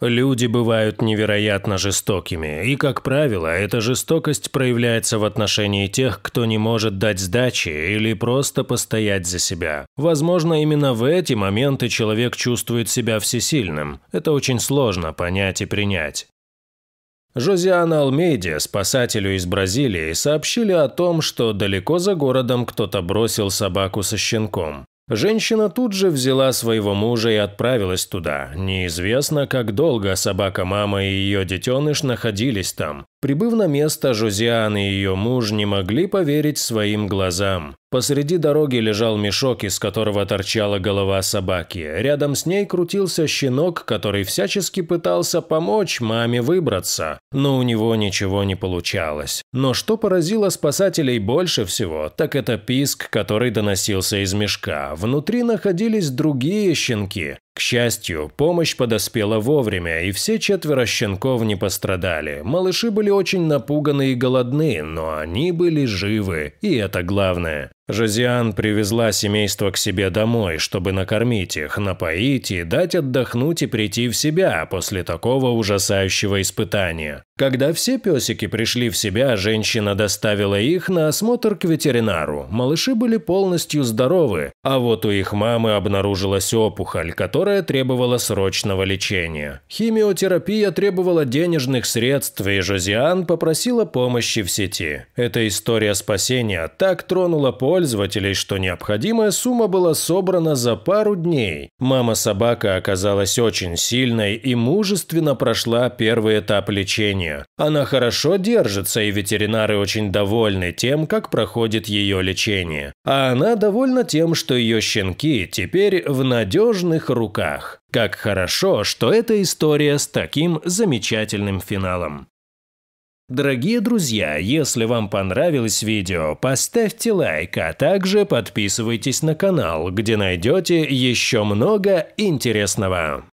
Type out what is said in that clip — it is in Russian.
Люди бывают невероятно жестокими, и, как правило, эта жестокость проявляется в отношении тех, кто не может дать сдачи или просто постоять за себя. Возможно, именно в эти моменты человек чувствует себя всесильным. Это очень сложно понять и принять. Жозиана Алмейде, спасателю из Бразилии, сообщили о том, что далеко за городом кто-то бросил собаку со щенком. Женщина тут же взяла своего мужа и отправилась туда. Неизвестно, как долго собака-мама и ее детеныш находились там. Прибыв на место, Жозиан и ее муж не могли поверить своим глазам. Посреди дороги лежал мешок, из которого торчала голова собаки. Рядом с ней крутился щенок, который всячески пытался помочь маме выбраться, но у него ничего не получалось. Но что поразило спасателей больше всего, так это писк, который доносился из мешка. Внутри находились другие щенки. К счастью, помощь подоспела вовремя, и все четверо щенков не пострадали. Малыши были очень напуганы и голодны, но они были живы, и это главное. Жозиан привезла семейство к себе домой, чтобы накормить их, напоить и дать отдохнуть и прийти в себя после такого ужасающего испытания. Когда все песики пришли в себя, женщина доставила их на осмотр к ветеринару. Малыши были полностью здоровы, а вот у их мамы обнаружилась опухоль, которая требовала срочного лечения. Химиотерапия требовала денежных средств, и Жозиан попросила помощи в сети. Эта история спасения так тронула пользователей, что необходимая сумма была собрана за пару дней. Мама-собака оказалась очень сильной и мужественно прошла первый этап лечения. Она хорошо держится, и ветеринары очень довольны тем, как проходит ее лечение. А она довольна тем, что ее щенки теперь в надежных руках. Как хорошо, что эта история с таким замечательным финалом. Дорогие друзья, если вам понравилось видео, поставьте лайк, а также подписывайтесь на канал, где найдете еще много интересного.